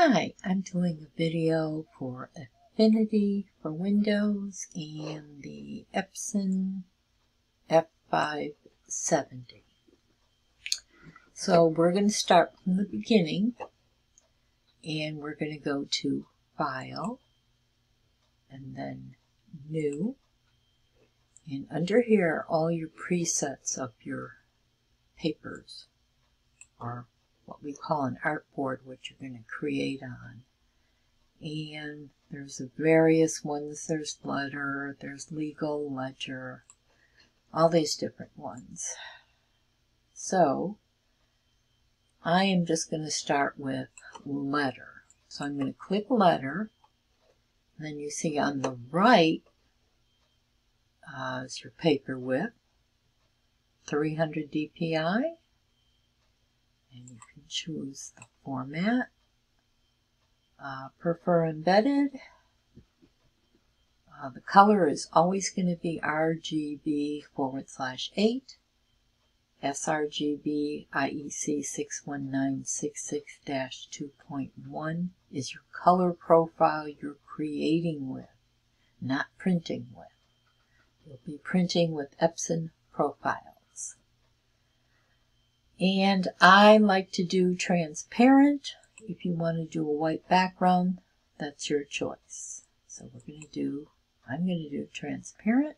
Hi, I'm doing a video for Affinity for Windows and the Epson F570. So we're going to start from the beginning and we're going to go to File and then New and under here are all your presets of your papers or what we call an artboard, which you're going to create on. And there's various ones. There's letter, there's legal, ledger, all these different ones. So I am just going to start with letter. So I'm going to click letter. And then you see on the right uh, is your paper width, 300 dpi and you can choose the format. Uh, prefer embedded. Uh, the color is always going to be RGB forward slash 8. sRGB IEC 61966-2.1 is your color profile you're creating with, not printing with. You'll be printing with Epson Profile. And I like to do transparent. If you want to do a white background, that's your choice. So we're going to do, I'm going to do transparent.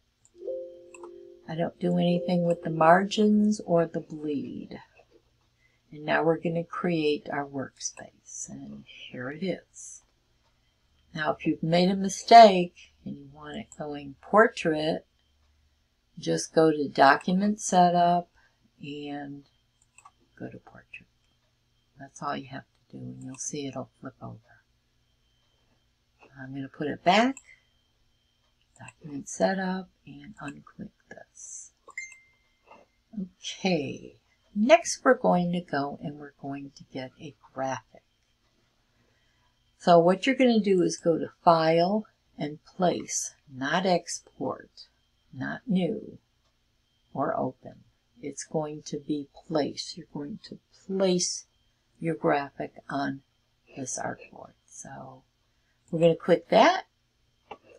I don't do anything with the margins or the bleed. And now we're going to create our workspace. And here it is. Now if you've made a mistake and you want it going portrait, just go to document setup and go to portrait. That's all you have to do and you'll see it'll flip over. I'm going to put it back, document setup, and unclick this. Okay, next we're going to go and we're going to get a graphic. So what you're going to do is go to File and Place, not Export, not New, or Open it's going to be place. You're going to place your graphic on this artboard. So we're going to click that.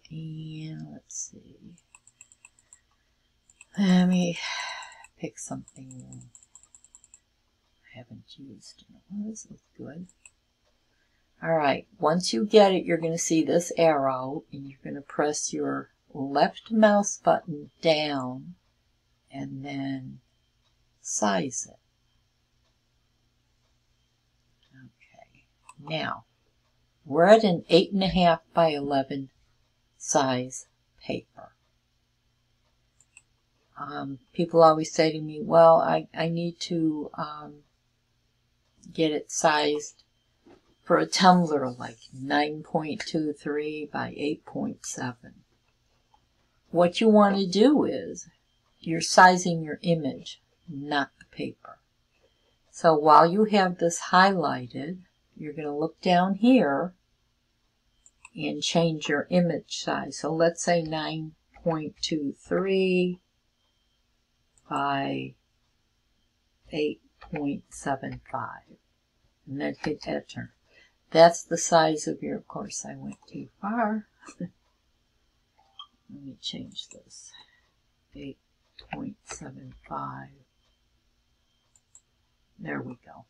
And let's see. Let me pick something I haven't used in. This looks good. All right, once you get it, you're going to see this arrow and you're going to press your left mouse button down and then size it. Okay, now we're at an 8.5 by 11 size paper. Um, people always say to me, well, I, I need to um, get it sized for a tumbler like 9.23 by 8.7. What you want to do is you're sizing your image not the paper. So while you have this highlighted, you're going to look down here and change your image size. So let's say 9.23 by 8.75 and then hit enter. That's the size of your, of course I went too far. Let me change this. 8.75 there we go.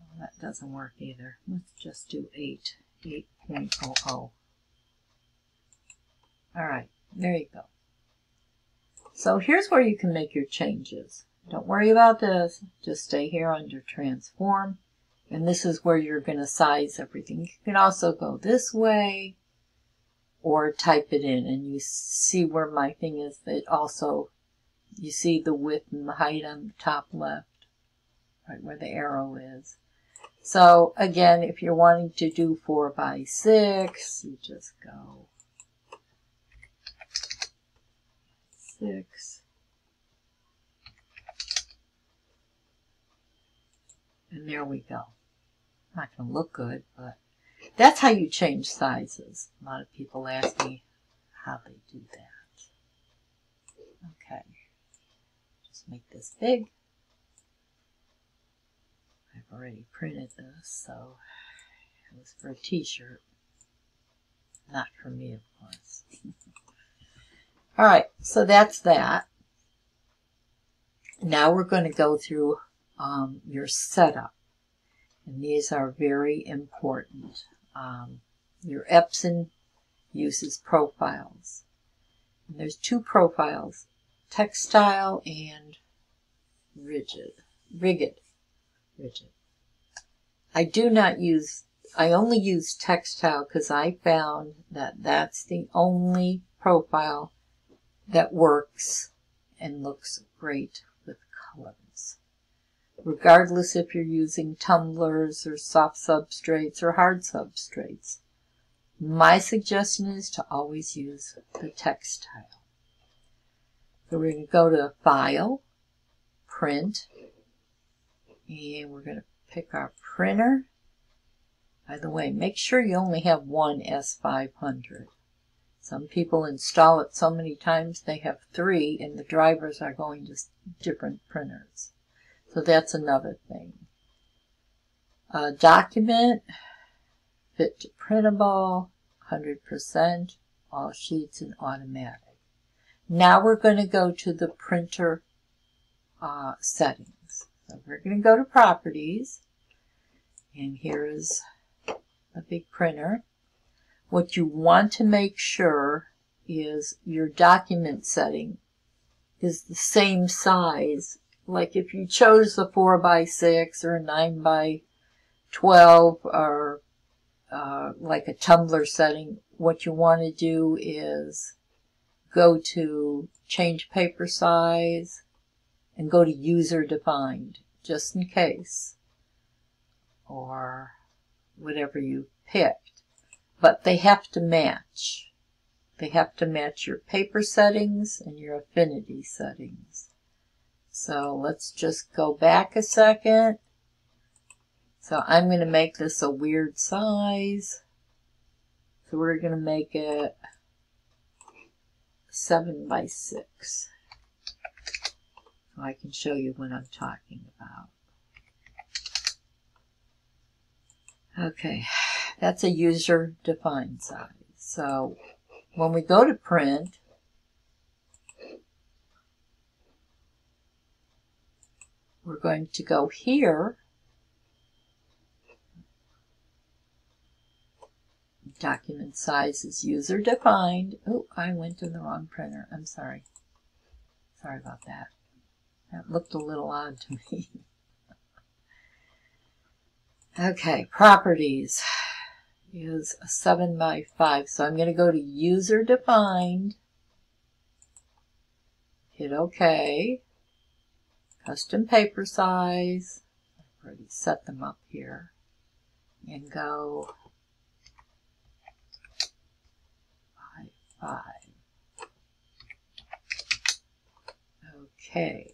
Oh, that doesn't work either. Let's just do 8, 8.00. Alright, there you go. So here's where you can make your changes. Don't worry about this. Just stay here under transform. And this is where you're going to size everything. You can also go this way or type it in and you see where my thing is that also you see the width and the height on the top left, right where the arrow is. So again, if you're wanting to do 4 by 6, you just go 6. And there we go. Not going to look good, but that's how you change sizes. A lot of people ask me how they do that. Okay make this big. I've already printed this, so it was for a t-shirt. Not for me, of course. Alright, so that's that. Now we're going to go through um, your setup. And these are very important. Um, your Epson uses profiles. And there's two profiles, textile and rigid. Rigid. Rigid. I do not use, I only use textile because I found that that's the only profile that works and looks great with colors. Regardless if you're using tumblers or soft substrates or hard substrates. My suggestion is to always use the textile. So we're going to go to File, Print, and we're going to pick our printer. By the way, make sure you only have one S500. Some people install it so many times they have three and the drivers are going to different printers. So that's another thing. A document, fit to printable, 100%, all sheets and automatic. Now we're going to go to the printer uh, settings. So we're going to go to properties and here is a big printer. What you want to make sure is your document setting is the same size. Like if you chose the 4 by 6 or a 9 by 12 or uh, like a tumbler setting, what you want to do is go to change paper size and go to user defined just in case or whatever you picked but they have to match. They have to match your paper settings and your affinity settings. So let's just go back a second. So I'm going to make this a weird size. So we're going to make it 7 by 6. So I can show you what I'm talking about. Okay. That's a user-defined size. So when we go to print, we're going to go here, document size is user-defined. Oh, I went to the wrong printer. I'm sorry. Sorry about that. That looked a little odd to me. okay, properties is a 7 by 5. So I'm going to go to user defined, hit OK, custom paper size, I've already set them up here, and go 5 5. Okay.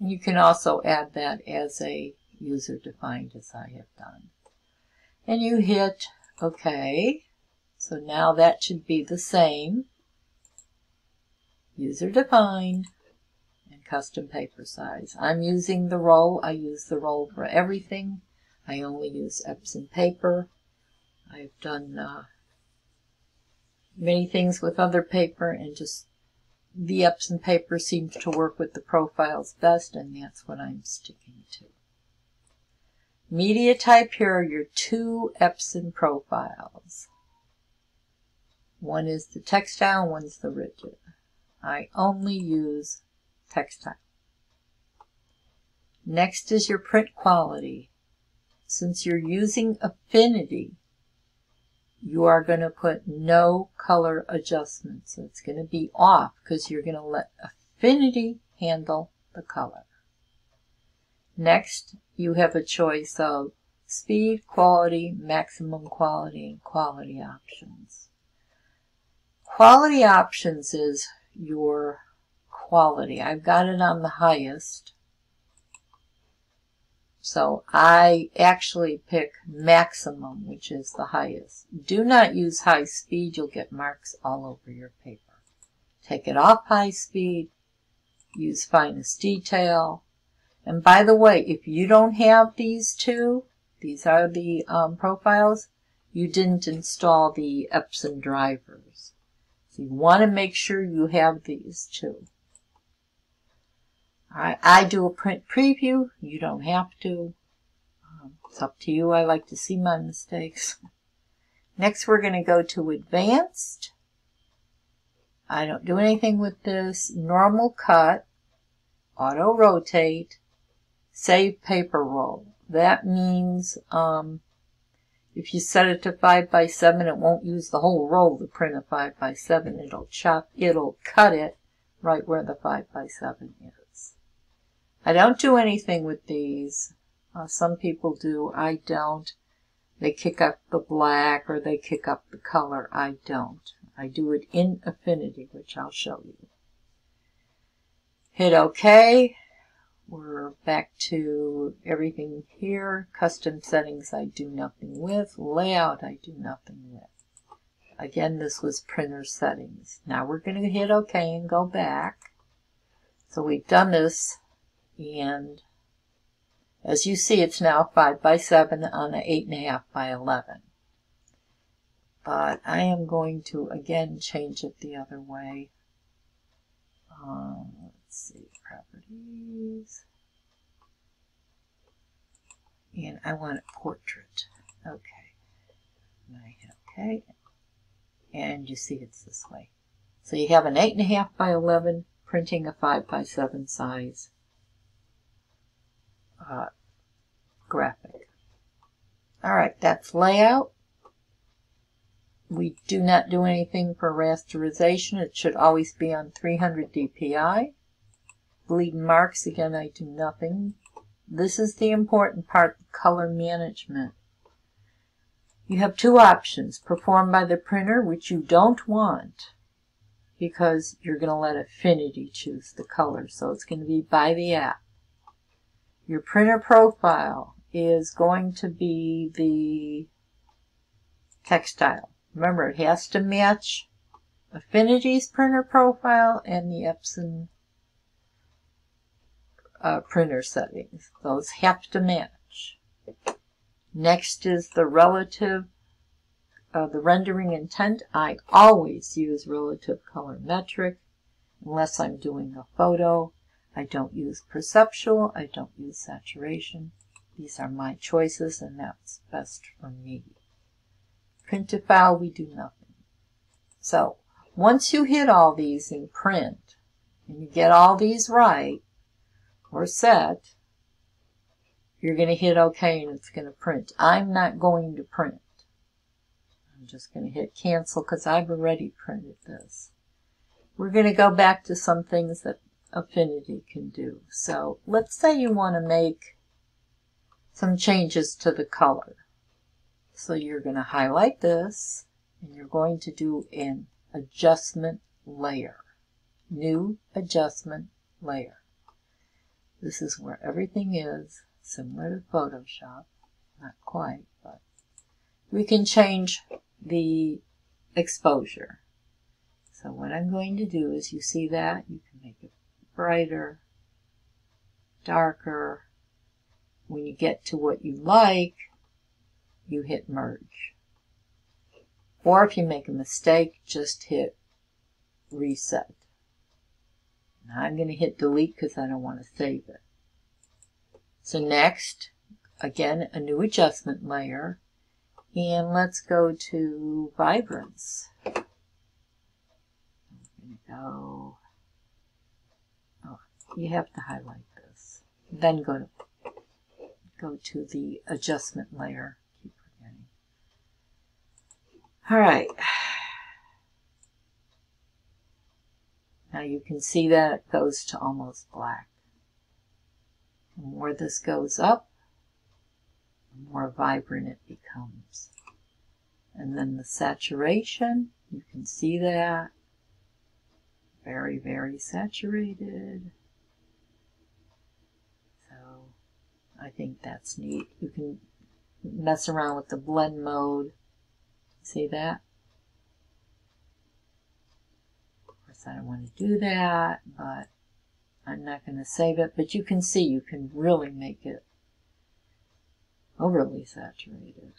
You can also add that as a user defined as I have done and you hit OK. So now that should be the same. User defined and custom paper size. I'm using the roll. I use the roll for everything. I only use Epson paper. I've done uh, many things with other paper and just the Epson paper seems to work with the profiles best and that's what I'm sticking to. Media type, here are your two Epson profiles. One is the textile, one's the rigid. I only use textile. Next is your print quality. Since you're using affinity, you are going to put no color adjustments. So it's going to be off because you're going to let affinity handle the color. Next, you have a choice of speed, quality, maximum quality, and quality options. Quality options is your quality. I've got it on the highest. So I actually pick maximum, which is the highest. Do not use high speed. You'll get marks all over your paper. Take it off high speed. Use finest detail And by the way, if you don't have these two, these are the um, profiles, you didn't install the Epson drivers. So you want to make sure you have these two. I, I do a print preview. You don't have to. Um, it's up to you. I like to see my mistakes. Next, we're going to go to Advanced. I don't do anything with this. Normal cut, auto rotate, save paper roll. That means um, if you set it to 5 by 7 it won't use the whole roll to print a 5 by 7 It'll chop, it'll cut it right where the 5 by 7 is. I don't do anything with these. Uh, some people do. I don't. They kick up the black or they kick up the color. I don't. I do it in Affinity, which I'll show you. Hit OK. We're back to everything here. Custom settings I do nothing with. Layout I do nothing with. Again, this was printer settings. Now we're going to hit OK and go back. So we've done this and as you see it's now 5 by 7 on an 8.5 by 11 but I am going to again change it the other way. Um, let's see, properties. And I want a portrait. Okay. And I hit OK. And you see it's this way. So you have an 8.5 by 11 printing a 5 by 7 size uh, graphic. Alright, that's layout. We do not do anything for rasterization. It should always be on 300 dpi. Bleed marks, again, I do nothing. This is the important part, color management. You have two options, performed by the printer, which you don't want because you're going to let Affinity choose the color. So it's going to be by the app. Your printer profile is going to be the textile. Remember, it has to match Affinity's printer profile and the Epson uh, printer settings. Those have to match. Next is the relative, uh, the rendering intent. I always use relative colorimetric unless I'm doing a photo. I don't use perceptual. I don't use saturation. These are my choices and that's best for me print to file, we do nothing. So once you hit all these in print and you get all these right or set, you're going to hit OK and it's going to print. I'm not going to print. I'm just going to hit cancel because I've already printed this. We're going to go back to some things that Affinity can do. So let's say you want to make some changes to the color. So you're going to highlight this and you're going to do an adjustment layer. New adjustment layer. This is where everything is, similar to Photoshop. Not quite, but we can change the exposure. So what I'm going to do is, you see that? You can make it brighter, darker. When you get to what you like, you hit merge. Or if you make a mistake, just hit reset. Now I'm going to hit delete because I don't want to save it. So next, again, a new adjustment layer. And let's go to vibrance. Go, you have to highlight this. Then go to, go to the adjustment layer. All right. Now you can see that it goes to almost black. The more this goes up, the more vibrant it becomes. And then the saturation, you can see that. Very, very saturated. So I think that's neat. You can mess around with the blend mode See that? Of course, I don't want to do that, but I'm not going to save it, but you can see you can really make it overly saturated.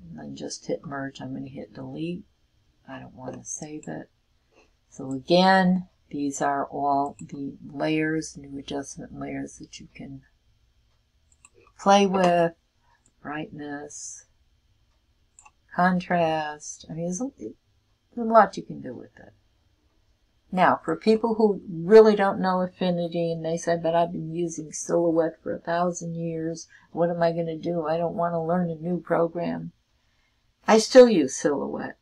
And then just hit merge. I'm going to hit delete. I don't want to save it. So again, these are all the layers, new adjustment layers that you can play with. Brightness, contrast. I mean, there's a, lot you can do with it. Now, for people who really don't know Affinity and they say, but I've been using Silhouette for a thousand years, what am I going to do? I don't want to learn a new program. I still use Silhouette.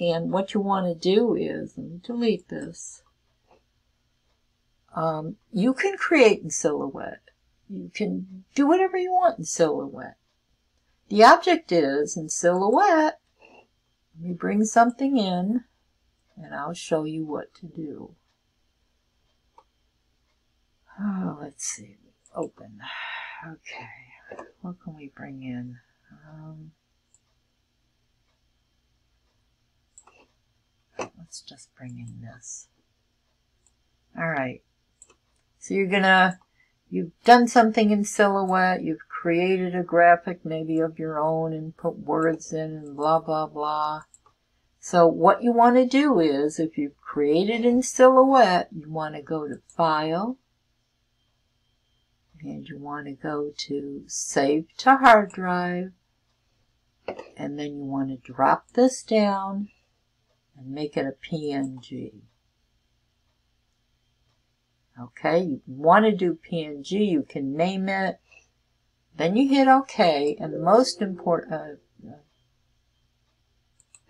And what you want to do is, let me delete this. Um, you can create in Silhouette. You can do whatever you want in Silhouette. The object is in Silhouette, let me bring something in and I'll show you what to do. Oh, let's see. Open. Okay. What can we bring in? Um, let's just bring in this. All right. So you're gonna, you've done something in Silhouette, you've created a graphic maybe of your own and put words in and blah, blah, blah. So what you want to do is, if you've created in Silhouette, you want to go to File, and you want to go to Save to Hard Drive, and then you want to drop this down and make it a PNG. Okay, you want to do PNG, you can name it, then you hit OK, and the most important, uh,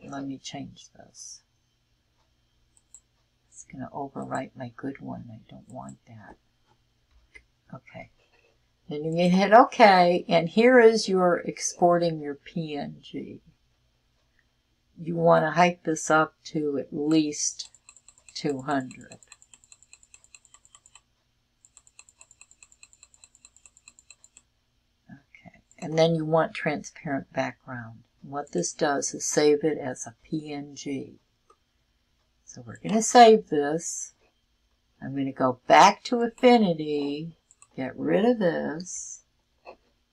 let me change this. It's going to overwrite my good one. I don't want that. Okay. Then you hit OK, and here is your exporting your PNG. You want to hike this up to at least 200. And then you want transparent background. What this does is save it as a PNG. So we're going to save this. I'm going to go back to Affinity, get rid of this.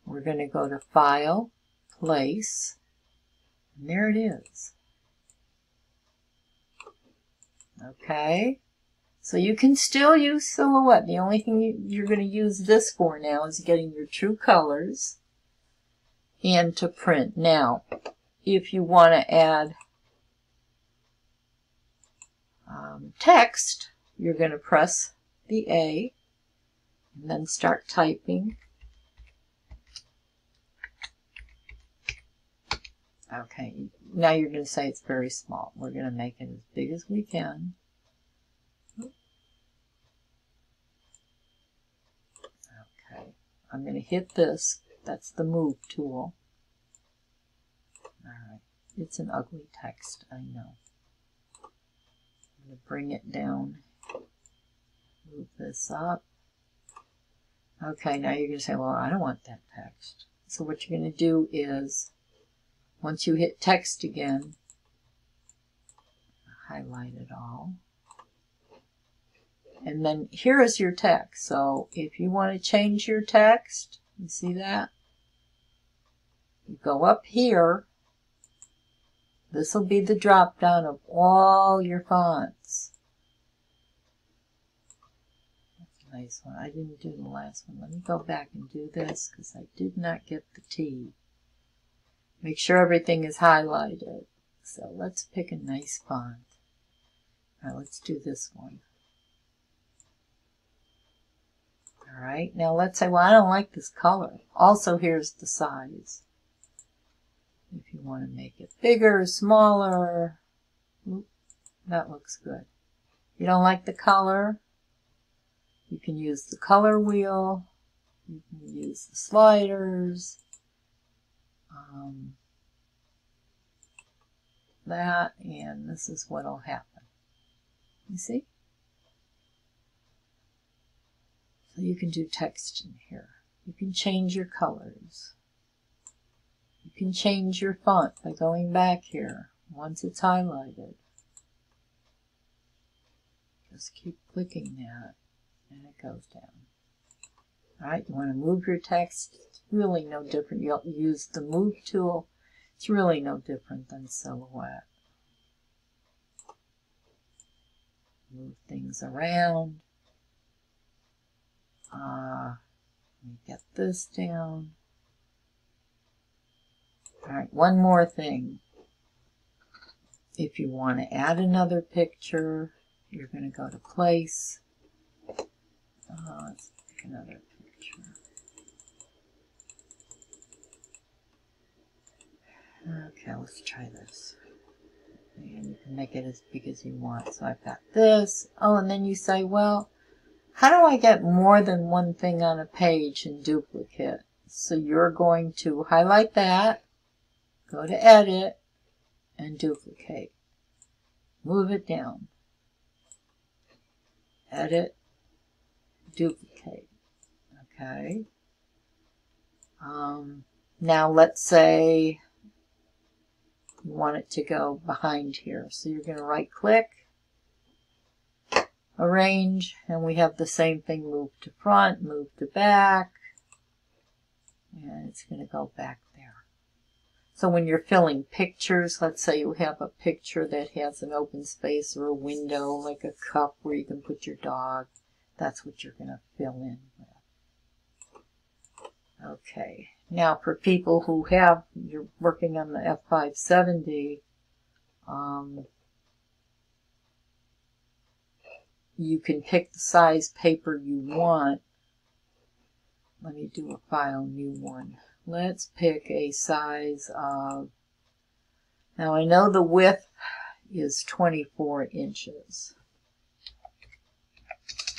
We're going to go to File, Place, and there it is. Okay, so you can still use Silhouette. The only thing you're going to use this for now is getting your true colors and to print. Now, if you want to add um, text, you're going to press the A and then start typing. Okay, now you're going to say it's very small. We're going to make it as big as we can. Okay, I'm going to hit this that's the move tool. Alright, it's an ugly text, I know. I'm going to bring it down, move this up. Okay, now you're going to say, well, I don't want that text. So what you're going to do is, once you hit text again, highlight it all. And then here is your text. So if you want to change your text, you see that? You go up here. This will be the drop down of all your fonts. That's a nice one. I didn't do the last one. Let me go back and do this because I did not get the T. Make sure everything is highlighted. So let's pick a nice font. Right, let's do this one. All right, now let's say, well, I don't like this color. Also, here's the size. If you want to make it bigger, smaller, Oop, that looks good. You don't like the color, you can use the color wheel, you can use the sliders, um, that, and this is what will happen. You see? So you can do text in here. You can change your colors. You can change your font by going back here once it's highlighted. Just keep clicking that. and it goes down. All right, you want to move your text. It's really no different. You'll use the move tool. It's really no different than silhouette. Move things around. Uh, let me get this down. All right, one more thing. If you want to add another picture, you're going to go to place. Uh, let's pick another picture. Okay, let's try this. And you can make it as big as you want. So I've got this. Oh, and then you say, well, how do I get more than one thing on a page in duplicate? So you're going to highlight that, go to edit, and duplicate. Move it down. Edit, duplicate. Okay. Um, now let's say you want it to go behind here. So you're going to right click, arrange, and we have the same thing move to front, move to back, and it's going to go back there. So when you're filling pictures, let's say you have a picture that has an open space or a window, like a cup where you can put your dog, that's what you're going to fill in with. Okay, now for people who have, you're working on the F570, um, you can pick the size paper you want. Let me do a file new one. Let's pick a size of, now I know the width is 24 inches.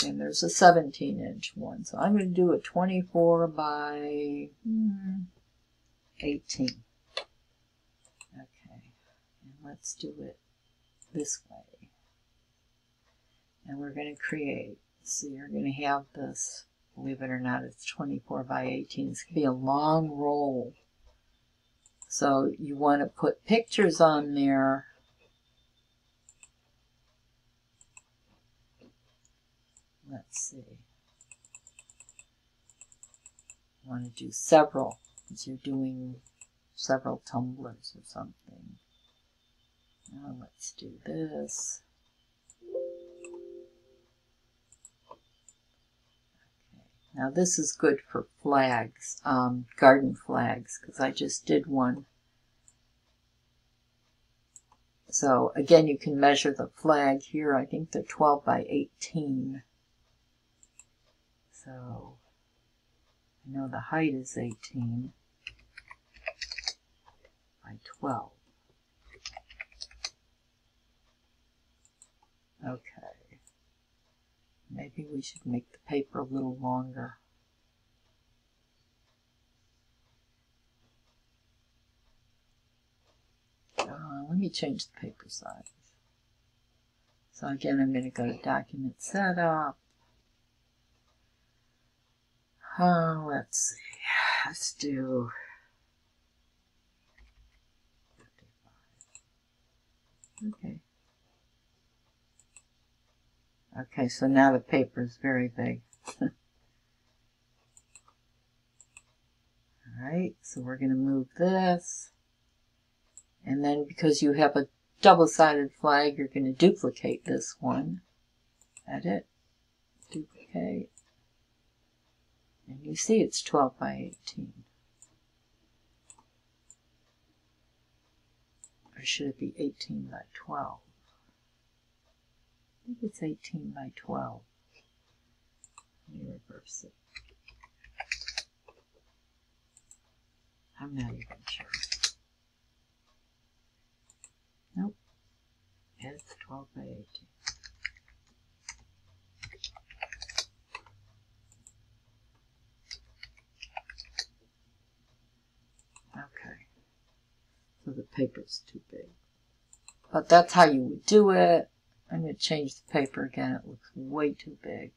And there's a 17 inch one. So I'm going to do a 24 by hmm, 18. Okay. And let's do it this way. And we're going to create. So you're going to have this, believe it or not, it's 24 by 18. It's going to be a long roll. So you want to put pictures on there let's see. I want to do several, because you're doing several tumblers or something. Now let's do this. Now this is good for flags, um, garden flags, because I just did one. So again, you can measure the flag here. I think they're 12 by 18. So I know the height is 18 by 12. Okay. Maybe we should make the paper a little longer. Uh, let me change the paper size. So again, I'm going to go to Document Setup. Uh, let's see. Let's do Okay. Okay, so now the paper is very big. Alright, so we're going to move this. And then because you have a double-sided flag, you're going to duplicate this one. Edit, duplicate. And you see it's 12 by 18. Or should it be 18 by 12? Think it's 18 by 12. Let me reverse it. I'm not even sure. Nope. It's 12 by 18. Okay. So the paper's too big. But that's how you would do it. I'm going to change the paper again. It looks way too big.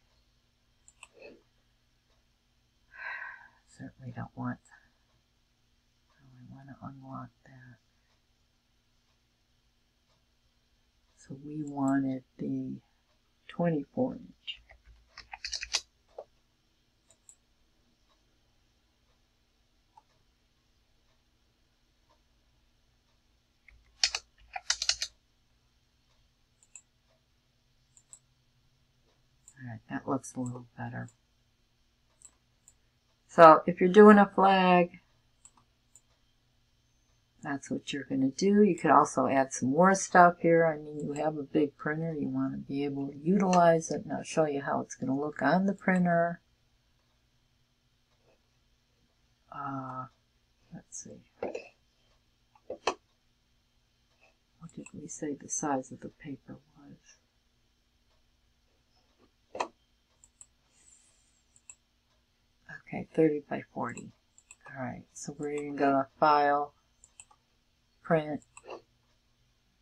Certainly don't want, I want to unlock that. So we wanted the 24 inch. Alright, that looks a little better. So if you're doing a flag, that's what you're going to do. You could also add some more stuff here. I mean, you have a big printer. You want to be able to utilize it. And I'll show you how it's going to look on the printer. Uh, let's see. What did we say the size of the paper was? Okay, 30 by 40. Alright, so we're going to go to File, Print,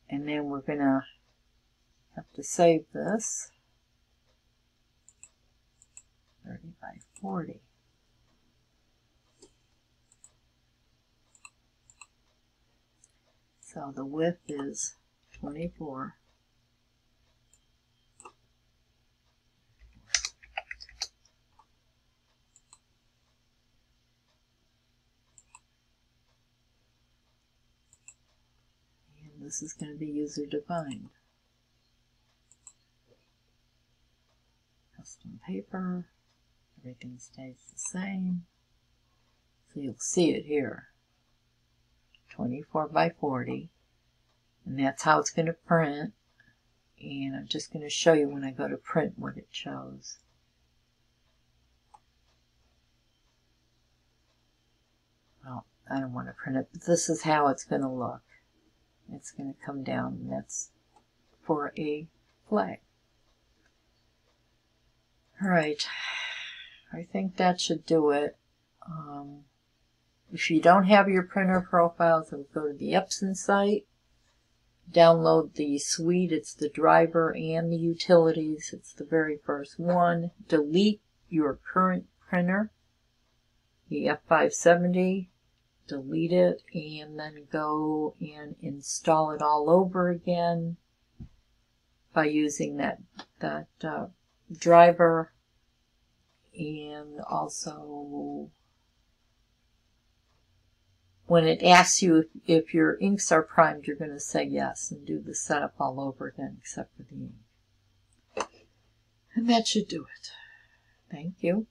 and then we're going to have to save this. 30 by 40. So the width is 24. And this is going to be user defined. Custom paper, everything stays the same. So you'll see it here. 24 by 40 and that's how it's going to print and I'm just going to show you when I go to print what it shows. Well, I don't want to print it, but this is how it's going to look. It's going to come down and that's for a flag. Alright, I think that should do it. Um, if you don't have your printer profiles, then go to the Epson site, download the suite. It's the driver and the utilities. It's the very first one. Delete your current printer, the F570, delete it, and then go and install it all over again by using that, that uh, driver and also when it asks you if, if your inks are primed, you're going to say yes and do the setup all over again except for the ink. And that should do it. Thank you.